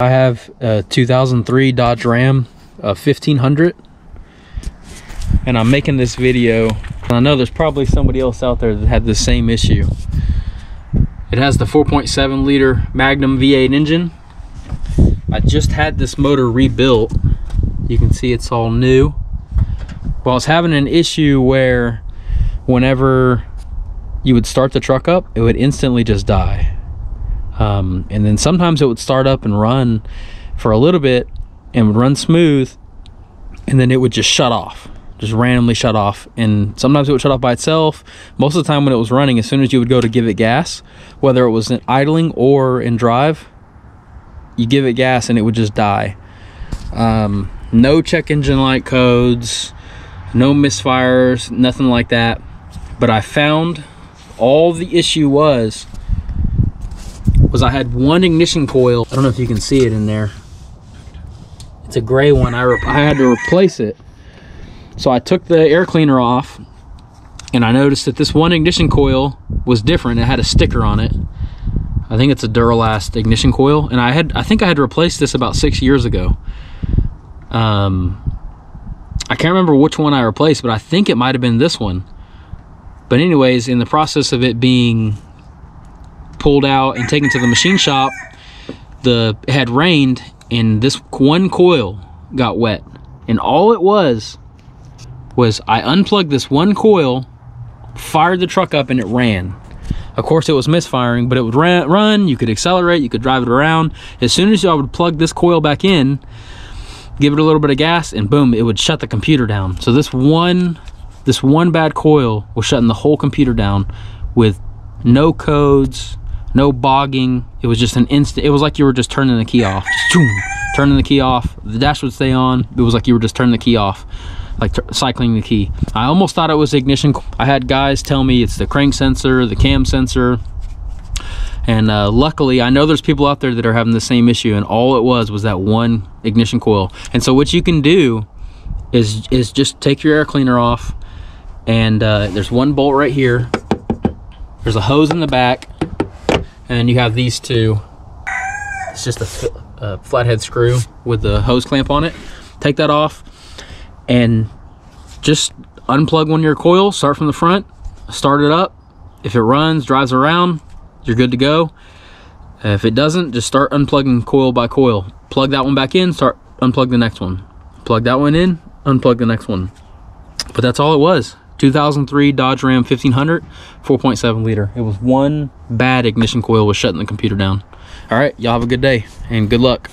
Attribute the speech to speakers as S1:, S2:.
S1: I have a 2003 Dodge Ram a 1500 and I'm making this video. I know there's probably somebody else out there that had the same issue. It has the 4.7 liter Magnum V8 engine. I just had this motor rebuilt. You can see it's all new. Well I was having an issue where whenever you would start the truck up it would instantly just die um, and then sometimes it would start up and run for a little bit and would run smooth and then it would just shut off just randomly shut off. And sometimes it would shut off by itself. Most of the time when it was running as soon as you would go to give it gas whether it was in idling or in drive you give it gas and it would just die. Um, no check engine light codes no misfires nothing like that. But i found all the issue was was I had one ignition coil. I don't know if you can see it in there. It's a gray one. I, I had to replace it. So I took the air cleaner off and I noticed that this one ignition coil was different. It had a sticker on it. I think it's a Duralast ignition coil. And I had, I think I had replaced this about six years ago. Um, I can't remember which one I replaced, but I think it might have been this one. But anyways, in the process of it being pulled out and taken to the machine shop, the it had rained and this one coil got wet. And all it was was I unplugged this one coil, fired the truck up and it ran. Of course it was misfiring, but it would run, you could accelerate, you could drive it around. As soon as I would plug this coil back in, give it a little bit of gas and boom, it would shut the computer down. So this one this one bad coil was shutting the whole computer down with no codes, no bogging. It was just an instant. It was like you were just turning the key off. Turning the key off. The dash would stay on. It was like you were just turning the key off, like cycling the key. I almost thought it was ignition. I had guys tell me it's the crank sensor, the cam sensor. And uh, luckily, I know there's people out there that are having the same issue, and all it was was that one ignition coil. And so what you can do is is just take your air cleaner off, and uh, there's one bolt right here. There's a hose in the back and you have these two. It's just a, a flathead screw with the hose clamp on it. Take that off and just unplug one of your coils start from the front start it up. If it runs drives around you're good to go. If it doesn't just start unplugging coil by coil. Plug that one back in start unplug the next one. Plug that one in unplug the next one. But that's all it was 2003 Dodge Ram 1500, 4.7 liter. It was one bad ignition coil was shutting the computer down. All right, y'all have a good day and good luck.